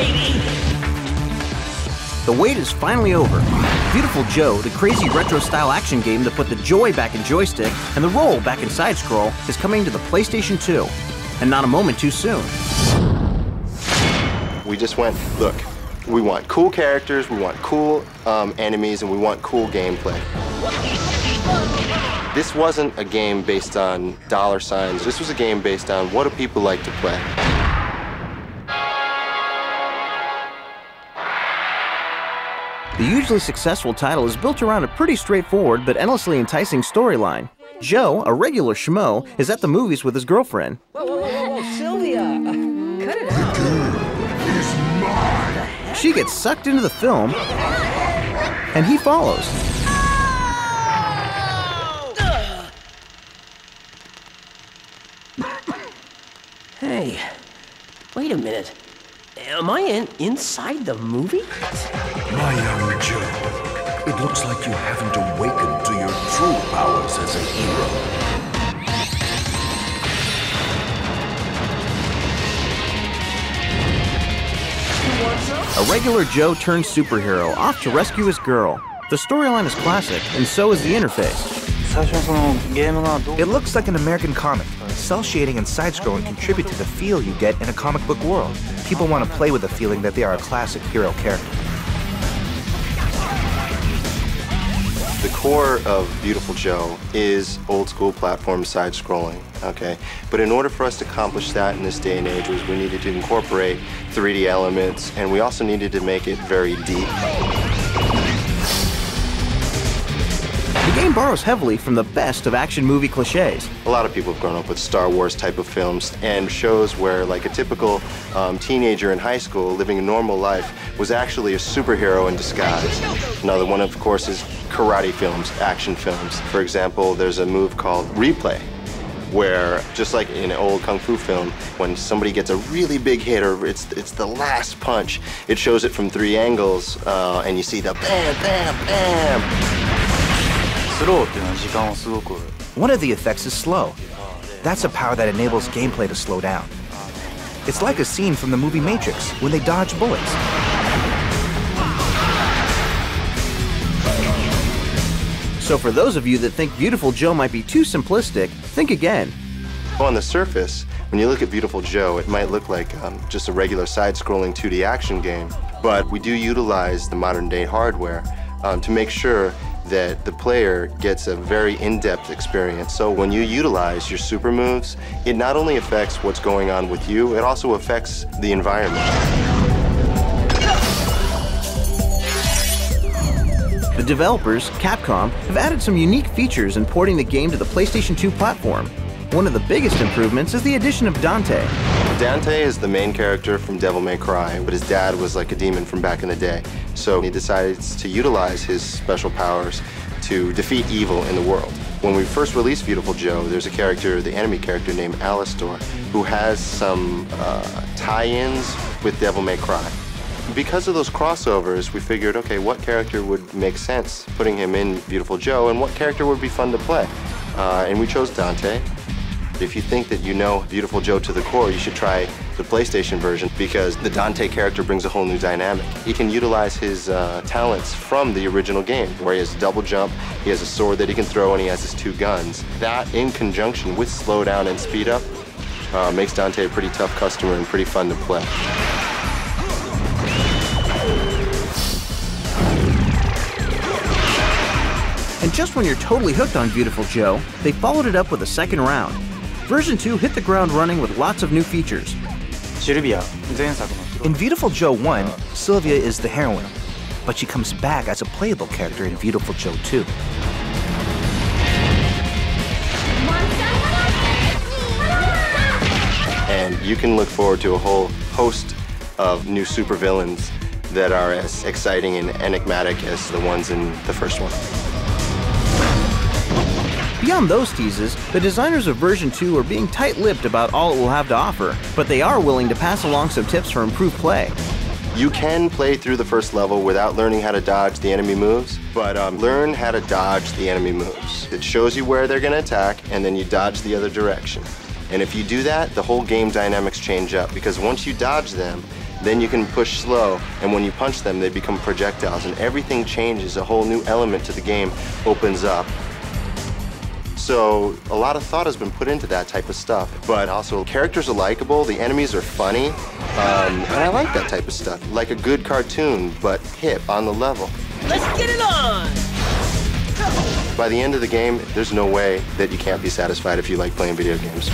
baby! The wait is finally over. Viewtiful Joe, the crazy retro-style action game that put the joy back in joystick and the roll back in side-scroll, is coming to the PlayStation 2. And not a moment too soon. We just went, look, we want cool characters, we want cool um, enemies, and we want cool gameplay. This wasn't a game based on dollar signs. This was a game based on what do people like to play. The hugely successful title is built around a pretty straightforward but endlessly enticing storyline. Joe, a regular schmo, is at the movies with his girlfriend. Whoa, whoa, whoa, Sylvia! Uh, cut it out! She gets sucked into the film, and he follows. Hey, wait a minute. Am I in, inside the movie? My young Joe, it looks like you haven't awakened to your true powers as a hero. A regular Joe turns superhero off to rescue his girl. The storyline is classic, and so is the interface. It looks like an American comic. Cel shading and side scrolling contribute to the feel you get in a comic book world. People want to play with the feeling that they are a classic hero character. The core of Viewtiful Joe is old school platform side scrolling, okay? But in order for us to accomplish that in this day and age was we needed to incorporate 3D elements and we also needed to make it very deep. The game borrows heavily from the best of action movie cliches. A lot of people have grown up with Star Wars type of films and shows where, like, a typical um, teenager in high school living a normal life was actually a superhero in disguise. Another one, of course, is karate films, action films. For example, there's a move called replay, where just like in an old kung fu film, when somebody gets a really big hit or it's it's the last punch, it shows it from three angles, uh, and you see the bam, bam, bam. One of the effects is slow. That's a power that enables gameplay to slow down. It's like a scene from the movie Matrix when they dodge bullets. So for those of you that think Viewtiful Joe might be too simplistic, think again. On the surface, when you look at Viewtiful Joe, it might look like um, just a regular side-scrolling 2D action game, but we do utilize the modern-day hardware um, to make sure that the player gets a very in-depth experience. So when you utilize your super moves, it not only affects what's going on with you, it also affects the environment. The developers, Capcom, have added some unique features in porting the game to the PlayStation 2 platform. One of the biggest improvements is the addition of Dante. Dante is the main character from Devil May Cry, but his dad was like a demon from back in the day. So he decides to utilize his special powers to defeat evil in the world. When we first released Viewtiful Joe, there's a character, the enemy character named Alastor, who has some uh, tie-ins with Devil May Cry. Because of those crossovers, we figured, okay, what character would make sense putting him in Viewtiful Joe, and what character would be fun to play? Uh, and we chose Dante. If you think that you know Viewtiful Joe to the core, you should try the PlayStation version because the Dante character brings a whole new dynamic. He can utilize his uh, talents from the original game, where he has a double jump, he has a sword that he can throw, and he has his two guns. That, in conjunction with slowdown and speed up, uh, makes Dante a pretty tough customer and pretty fun to play. And just when you're totally hooked on Viewtiful Joe, they followed it up with a second round. Version 2 hit the ground running with lots of new features. In Viewtiful Joe 1, Sylvia is the heroine, but she comes back as a playable character in Viewtiful Joe 2. And you can look forward to a whole host of new supervillains that are as exciting and enigmatic as the ones in the first one. Beyond those teases, the designers of version 2 are being tight-lipped about all it will have to offer, but they are willing to pass along some tips for improved play. You can play through the first level without learning how to dodge the enemy moves, but um, learn how to dodge the enemy moves. It shows you where they're going to attack, and then you dodge the other direction. And if you do that, the whole game dynamics change up because once you dodge them, Then you can push slow, and when you punch them, they become projectiles, and everything changes. A whole new element to the game opens up. So a lot of thought has been put into that type of stuff. But also, characters are likable, the enemies are funny, um, and I like that type of stuff. Like a good cartoon, but hip on the level. Let's get it on! By the end of the game, there's no way that you can't be satisfied if you like playing video games.